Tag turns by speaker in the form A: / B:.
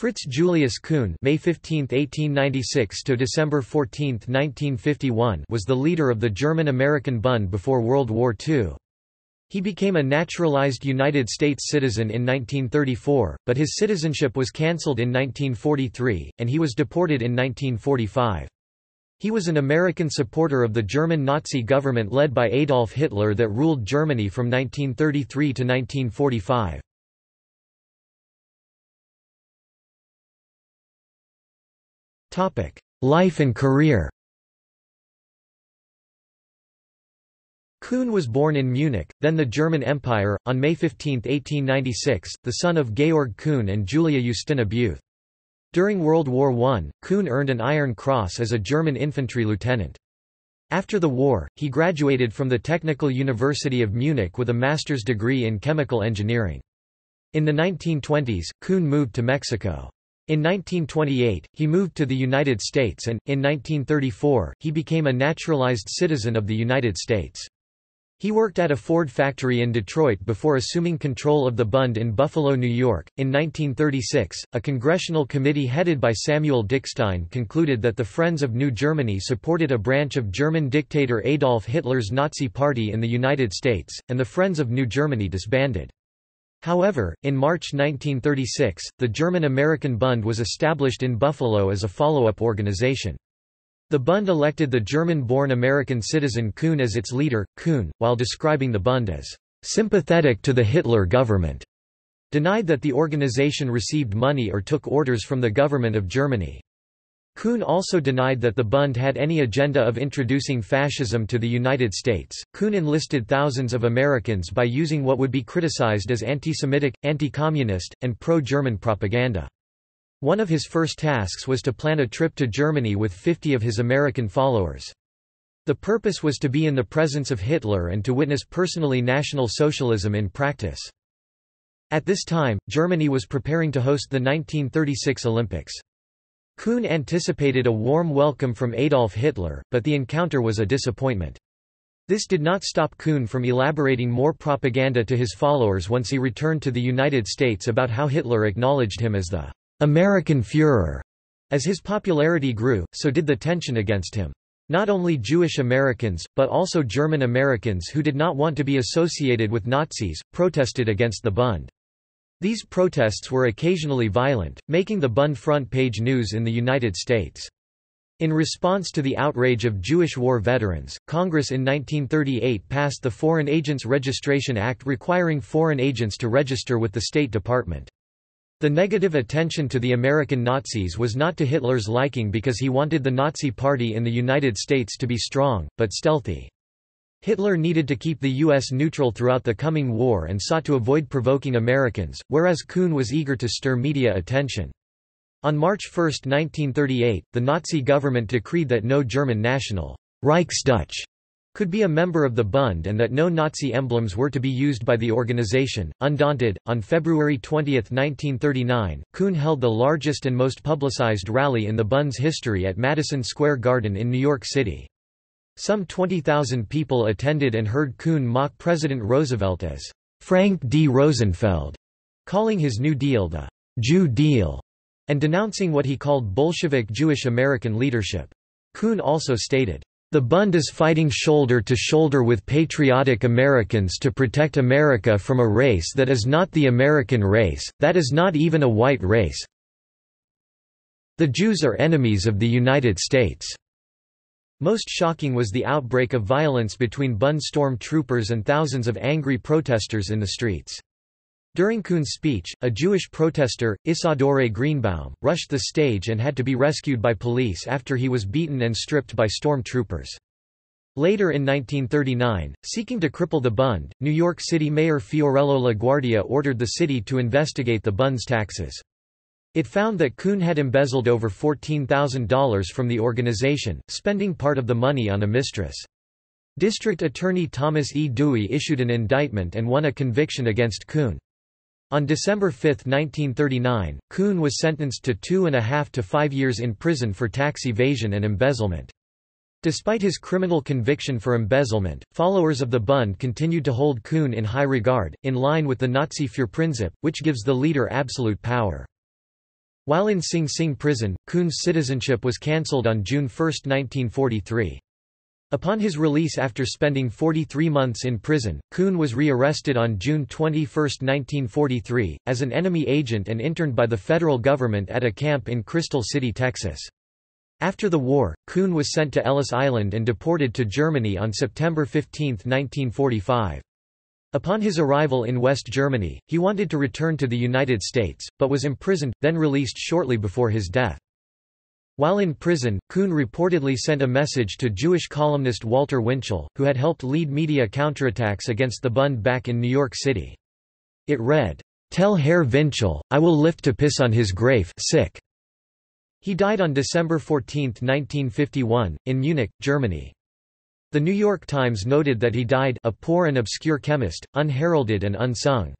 A: Fritz Julius Kuhn May 15, 1896 to December 14, 1951 was the leader of the German-American Bund before World War II. He became a naturalized United States citizen in 1934, but his citizenship was cancelled in 1943, and he was deported in 1945. He was an American supporter of the German Nazi government led by Adolf Hitler that ruled Germany from 1933 to 1945. Life and career Kuhn was born in Munich, then the German Empire, on May 15, 1896, the son of Georg Kuhn and Julia Justina Buth. During World War I, Kuhn earned an Iron Cross as a German infantry lieutenant. After the war, he graduated from the Technical University of Munich with a master's degree in chemical engineering. In the 1920s, Kuhn moved to Mexico. In 1928, he moved to the United States and, in 1934, he became a naturalized citizen of the United States. He worked at a Ford factory in Detroit before assuming control of the Bund in Buffalo, New York. In 1936, a congressional committee headed by Samuel Dickstein concluded that the Friends of New Germany supported a branch of German dictator Adolf Hitler's Nazi Party in the United States, and the Friends of New Germany disbanded. However, in March 1936, the German-American Bund was established in Buffalo as a follow-up organization. The Bund elected the German-born American citizen Kuhn as its leader. Kuhn, while describing the Bund as sympathetic to the Hitler government, denied that the organization received money or took orders from the government of Germany. Kuhn also denied that the Bund had any agenda of introducing fascism to the United States. Kuhn enlisted thousands of Americans by using what would be criticized as anti-Semitic, anti-communist, and pro-German propaganda. One of his first tasks was to plan a trip to Germany with 50 of his American followers. The purpose was to be in the presence of Hitler and to witness personally National Socialism in practice. At this time, Germany was preparing to host the 1936 Olympics. Kuhn anticipated a warm welcome from Adolf Hitler, but the encounter was a disappointment. This did not stop Kuhn from elaborating more propaganda to his followers once he returned to the United States about how Hitler acknowledged him as the American Führer. As his popularity grew, so did the tension against him. Not only Jewish Americans, but also German Americans who did not want to be associated with Nazis, protested against the Bund. These protests were occasionally violent, making the Bund front page news in the United States. In response to the outrage of Jewish war veterans, Congress in 1938 passed the Foreign Agents Registration Act requiring foreign agents to register with the State Department. The negative attention to the American Nazis was not to Hitler's liking because he wanted the Nazi Party in the United States to be strong, but stealthy. Hitler needed to keep the U.S. neutral throughout the coming war and sought to avoid provoking Americans, whereas Kuhn was eager to stir media attention. On March 1, 1938, the Nazi government decreed that no German national Reichsdeutsch could be a member of the Bund and that no Nazi emblems were to be used by the organization. Undaunted, on February 20, 1939, Kuhn held the largest and most publicized rally in the Bund's history at Madison Square Garden in New York City. Some 20,000 people attended and heard Kuhn mock President Roosevelt as Frank D. Rosenfeld, calling his New Deal the Jew Deal, and denouncing what he called Bolshevik Jewish American leadership. Kuhn also stated, the Bund is fighting shoulder to shoulder with patriotic Americans to protect America from a race that is not the American race, that is not even a white race. The Jews are enemies of the United States. Most shocking was the outbreak of violence between Bund storm troopers and thousands of angry protesters in the streets. During Kuhn's speech, a Jewish protester, Isadore Greenbaum, rushed the stage and had to be rescued by police after he was beaten and stripped by storm troopers. Later in 1939, seeking to cripple the Bund, New York City Mayor Fiorello LaGuardia ordered the city to investigate the Bund's taxes. It found that Kuhn had embezzled over $14,000 from the organization, spending part of the money on a mistress. District Attorney Thomas E. Dewey issued an indictment and won a conviction against Kuhn. On December 5, 1939, Kuhn was sentenced to two and a half to five years in prison for tax evasion and embezzlement. Despite his criminal conviction for embezzlement, followers of the Bund continued to hold Kuhn in high regard, in line with the Nazi Führerprinzip, which gives the leader absolute power. While in Sing Sing prison, Kuhn's citizenship was cancelled on June 1, 1943. Upon his release after spending 43 months in prison, Kuhn was re-arrested on June 21, 1943, as an enemy agent and interned by the federal government at a camp in Crystal City, Texas. After the war, Kuhn was sent to Ellis Island and deported to Germany on September 15, 1945. Upon his arrival in West Germany, he wanted to return to the United States, but was imprisoned, then released shortly before his death. While in prison, Kuhn reportedly sent a message to Jewish columnist Walter Winchell, who had helped lead media counterattacks against the Bund back in New York City. It read, Tell Herr Winchell, I will lift to piss on his grave sic. He died on December 14, 1951, in Munich, Germany. The New York Times noted that he died a poor and obscure chemist, unheralded and unsung.